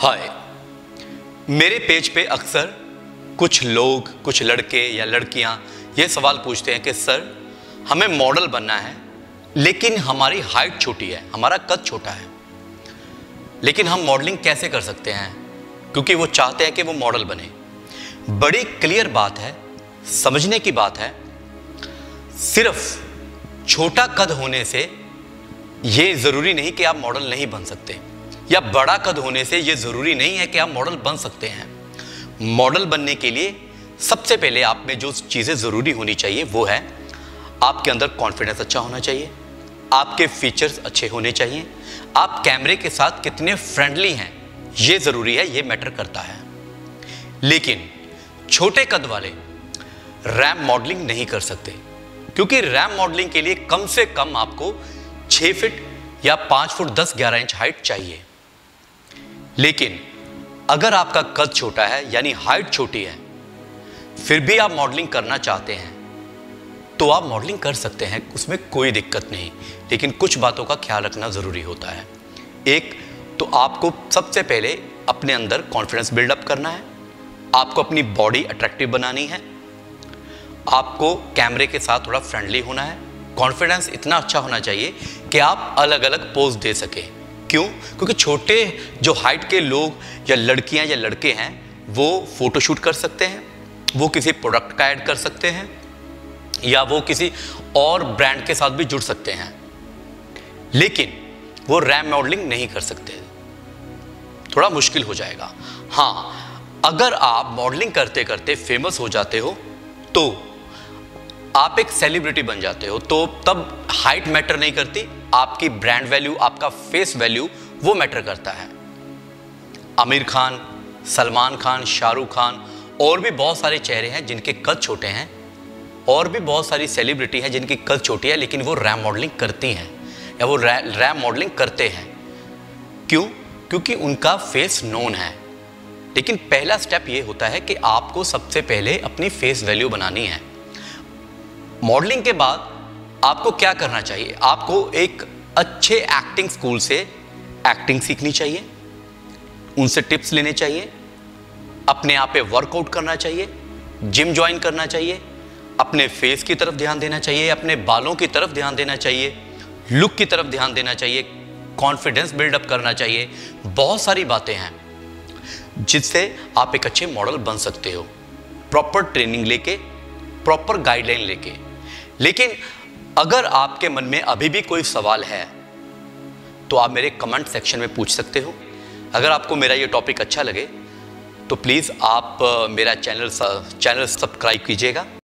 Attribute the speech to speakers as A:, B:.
A: हाय। मेरे पेज पे अक्सर कुछ लोग, कुछ लड़के या लड़कियाँ ये सवाल पूछते हैं कि, सर, हमें मॉडल बनना है, लेकिन हमारी हाइट छोटी है, हमारा कद छोटा है। लेकिन हम मॉडलिंग कैसे कर सकते हैं? क्योंकि वो चाहते हैं कि वो मॉडल बने। बड़ी क्लियर बात है, समझने की बात है, सिर्फ़ छोटा कद होने से ये ज़रूरी नहीं कि आप मॉडल नहीं बन सकते। या बड़ा कद होने से ये ज़रूरी नहीं है कि आप मॉडल बन सकते हैं। मॉडल बनने के लिए सबसे पहले आप में जो चीज़ें ज़रूरी होनी चाहिए वो है, आपके अंदर कॉन्फिडेंस अच्छा होना चाहिए, आपके फीचर्स अच्छे होने चाहिए, आप कैमरे के साथ कितने फ्रेंडली हैं, ये ज़रूरी है, ये मैटर करता है। लेकिन छोटे कद वाले रैम मॉडलिंग नहीं कर सकते, क्योंकि रैम मॉडलिंग के लिए कम से कम आपको 6 फीट या 5 फुट 10 11 इंच हाइट चाहिए। लेकिन अगर आपका कद छोटा है, यानी हाइट छोटी है, फिर भी आप मॉडलिंग करना चाहते हैं तो आप मॉडलिंग कर सकते हैं, उसमें कोई दिक्कत नहीं। लेकिन कुछ बातों का ख्याल रखना ज़रूरी होता है। एक तो आपको सबसे पहले अपने अंदर कॉन्फिडेंस बिल्डअप करना है। आपको अपनी बॉडी अट्रैक्टिव बनानी है। आपको कैमरे के साथ थोड़ा फ्रेंडली होना है। कॉन्फिडेंस इतना अच्छा होना चाहिए कि आप अलग अलग पोज दे सकें। क्यों? क्योंकि छोटे जो हाइट के लोग या लड़कियाँ या लड़के हैं, वो फोटोशूट कर सकते हैं, वो किसी प्रोडक्ट का ऐड कर सकते हैं, या वो किसी और ब्रांड के साथ भी जुड़ सकते हैं। लेकिन वो रैम मॉडलिंग नहीं कर सकते। थोड़ा मुश्किल हो जाएगा। हाँ अगर आप मॉडलिंग करते करते फ़ेमस हो जाते हो तो आप एक सेलिब्रिटी बन जाते हो तो तब हाइट मैटर नहीं करती, आपकी ब्रांड वैल्यू आपका फेस वैल्यू वो मैटर करता है। आमिर खान, सलमान खान, शाहरुख खान, और भी बहुत सारे चेहरे हैं जिनके कद छोटे हैं, और भी बहुत सारी सेलिब्रिटी हैं जिनकी कद छोटी है, लेकिन वो रैम मॉडलिंग करती हैं, या वो रैम मॉडलिंग करते हैं। क्यों? क्योंकि उनका फेस नोन है। लेकिन पहला स्टेप ये होता है कि आपको सबसे पहले अपनी फेस वैल्यू बनानी है। मॉडलिंग के बाद आपको क्या करना चाहिए? आपको एक अच्छे एक्टिंग स्कूल से एक्टिंग सीखनी चाहिए। उनसे टिप्स लेने चाहिए। अपने आप पे वर्कआउट करना चाहिए। जिम ज्वाइन करना चाहिए। अपने फेस की तरफ़ ध्यान देना चाहिए। अपने बालों की तरफ़ ध्यान देना चाहिए। लुक की तरफ़ ध्यान देना चाहिए। कॉन्फिडेंस बिल्डअप करना चाहिए। बहुत सारी बातें हैं जिससे आप एक अच्छे मॉडल बन सकते हो। प्रॉपर ट्रेनिंग लेके प्रॉपर गाइडलाइन लेके। लेकिन अगर आपके मन में अभी भी कोई सवाल है तो आप मेरे कमेंट सेक्शन में पूछ सकते हो। अगर आपको मेरा ये टॉपिक अच्छा लगे तो प्लीज़ आप, मेरा चैनल चैनल सब्सक्राइब कीजिएगा।